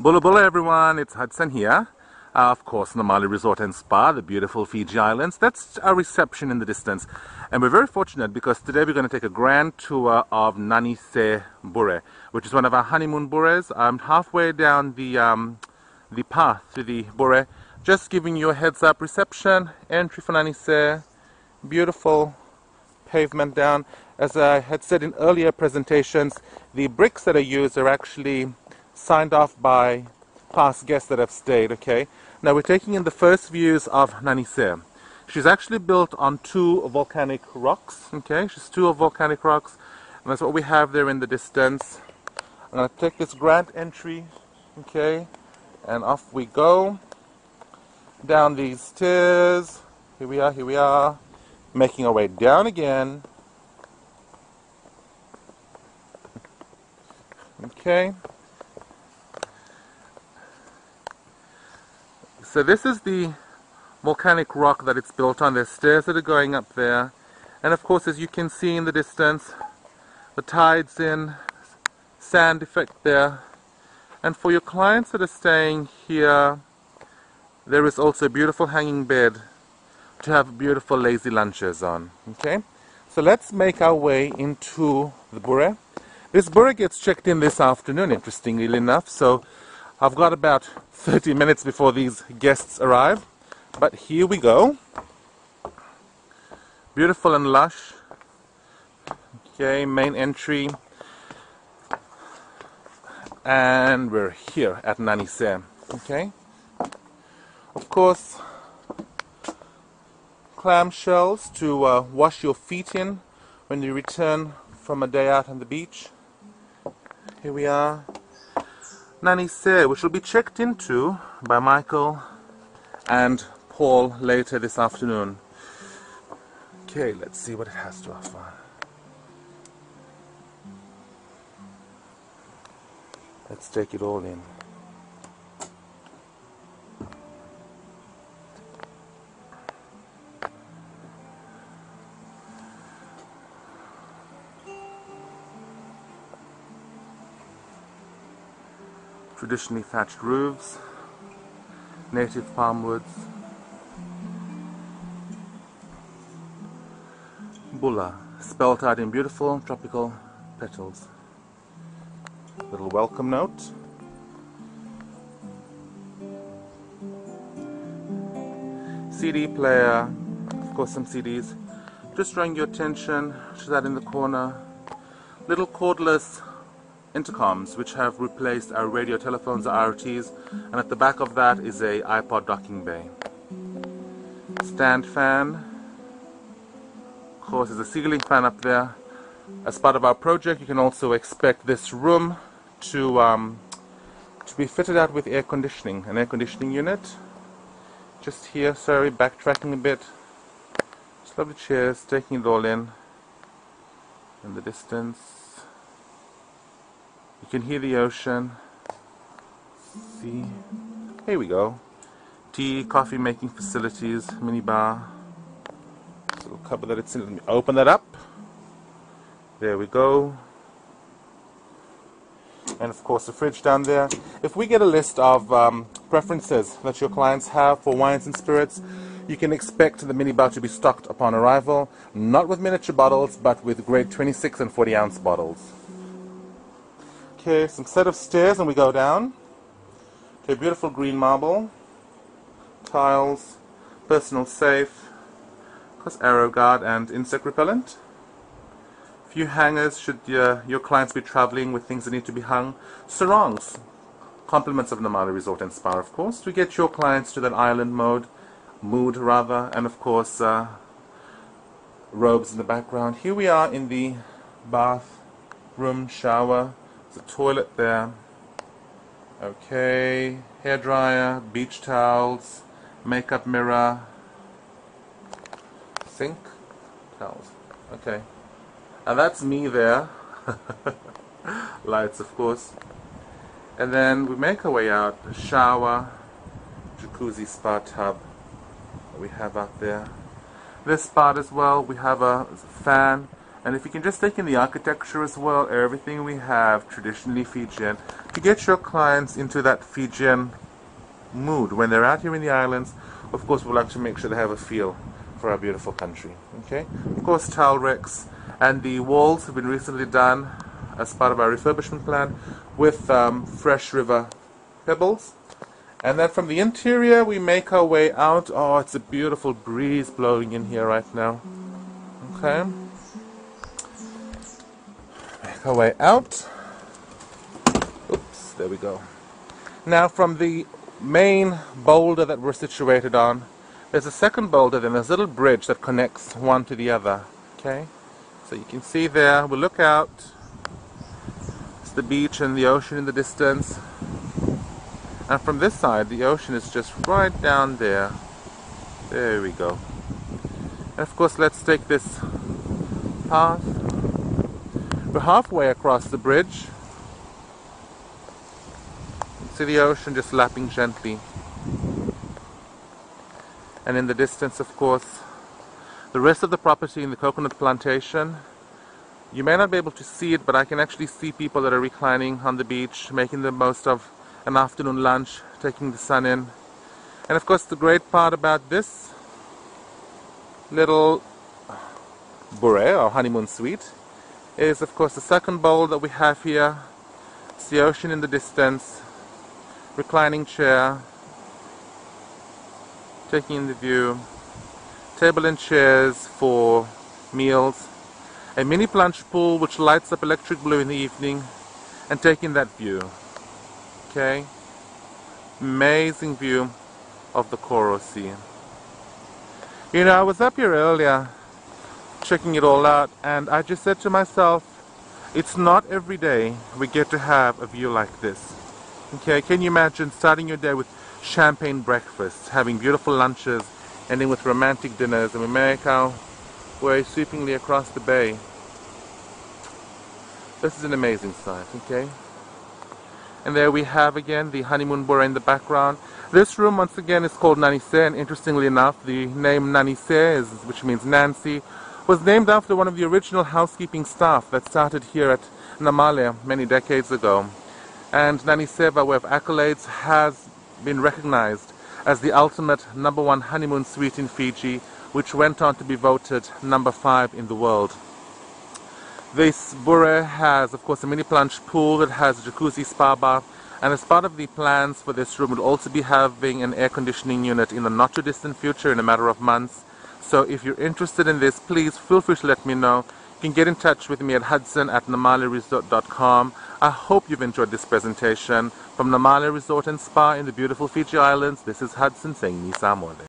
Bula Bula everyone, it's Hudson here. Uh, of course, Namale Resort and Spa, the beautiful Fiji Islands. That's our reception in the distance. And we're very fortunate because today we're going to take a grand tour of Nanise Bure, which is one of our honeymoon bures. I'm halfway down the, um, the path to the Bure. Just giving you a heads up reception, entry for Nanise, beautiful pavement down. As I had said in earlier presentations, the bricks that are used are actually signed off by past guests that have stayed, okay? Now we're taking in the first views of Nanise. She's actually built on two volcanic rocks, okay? She's two of volcanic rocks, and that's what we have there in the distance. I'm to take this grand entry, okay? And off we go down these stairs. Here we are, here we are. Making our way down again. Okay. So this is the volcanic rock that it's built on. There's stairs that are going up there. And of course, as you can see in the distance, the tide's in, sand effect there. And for your clients that are staying here, there is also a beautiful hanging bed to have beautiful lazy lunches on. Okay, so let's make our way into the Bure. This Bure gets checked in this afternoon, interestingly enough. So I've got about 30 minutes before these guests arrive. But here we go. Beautiful and lush. Okay, main entry. And we're here at Nanise. Okay. Of course, clamshells to uh, wash your feet in when you return from a day out on the beach. Here we are. Nanise, which will be checked into by Michael and Paul later this afternoon. Okay, let's see what it has to offer. Let's take it all in. Traditionally thatched roofs, native palm woods, Bula, spelt out in beautiful tropical petals. Little welcome note. CD player, of course some CDs. Just drawing your attention to that in the corner. Little cordless intercoms which have replaced our radio telephones or RTs and at the back of that is a iPod docking bay. Stand fan. Of course there's a ceiling fan up there. As part of our project you can also expect this room to um, to be fitted out with air conditioning, an air conditioning unit. Just here, sorry, backtracking a bit. Just lovely chairs, taking it all in in the distance. You can hear the ocean. See? Here we go. Tea, coffee making facilities, mini bar. Little cupboard that it's in. Let me open that up. There we go. And of course the fridge down there. If we get a list of um, preferences that your clients have for wines and spirits, you can expect the mini bar to be stocked upon arrival, not with miniature bottles, but with grade 26 and 40 ounce bottles. Okay, some set of stairs and we go down. Okay, beautiful green marble. Tiles, personal safe, course Aerogard and insect repellent. Few hangers should your clients be traveling with things that need to be hung. Sarongs, compliments of Namale Resort and Spa, of course, to get your clients to that island mode, mood rather, and of course uh, robes in the background. Here we are in the bath room shower a toilet there. Okay, hair dryer, beach towels, makeup mirror, sink, towels. Okay, and that's me there. Lights, of course. And then we make our way out. Shower, jacuzzi spa tub we have out there. This spot as well, we have a fan And if you can just take in the architecture as well, everything we have traditionally Fijian, to get your clients into that Fijian mood when they're out here in the islands, of course we like to make sure they have a feel for our beautiful country. Okay, of course tile wrecks and the walls have been recently done as part of our refurbishment plan with um, fresh river pebbles. And then from the interior we make our way out. Oh, it's a beautiful breeze blowing in here right now. Okay. Our way out. Oops, there we go. Now from the main boulder that we're situated on, there's a second boulder, then there's a little bridge that connects one to the other. Okay? So you can see there, we look out, it's the beach and the ocean in the distance. And from this side, the ocean is just right down there. There we go. And of course, let's take this path. We're halfway across the bridge. See the ocean just lapping gently. And in the distance, of course, the rest of the property in the coconut plantation. You may not be able to see it, but I can actually see people that are reclining on the beach, making the most of an afternoon lunch, taking the sun in. And of course, the great part about this little bure or honeymoon suite is, of course, the second bowl that we have here. It's the ocean in the distance, reclining chair, taking in the view, table and chairs for meals, a mini plunge pool which lights up electric blue in the evening, and taking that view. Okay? Amazing view of the Koro Sea. You know, I was up here earlier checking it all out, and I just said to myself, it's not every day we get to have a view like this. Okay, can you imagine starting your day with champagne breakfasts, having beautiful lunches, ending with romantic dinners, and we make our way sweepingly across the bay. This is an amazing sight, okay? And there we have again the honeymoon bure in the background. This room, once again, is called Nanise, and interestingly enough, the name Nanise, is, which means Nancy, was named after one of the original housekeeping staff that started here at Namale many decades ago. And Nani Seva, with accolades, has been recognized as the ultimate number one honeymoon suite in Fiji, which went on to be voted number five in the world. This bure has, of course, a mini plunge pool that has a jacuzzi spa bar, and as part of the plans for this room, we'll also be having an air conditioning unit in the not too distant future in a matter of months. So if you're interested in this, please feel free to let me know. You can get in touch with me at hudson at namaleresort.com. I hope you've enjoyed this presentation. From Namale Resort and Spa in the beautiful Fiji Islands, this is Hudson saying Ni Samole.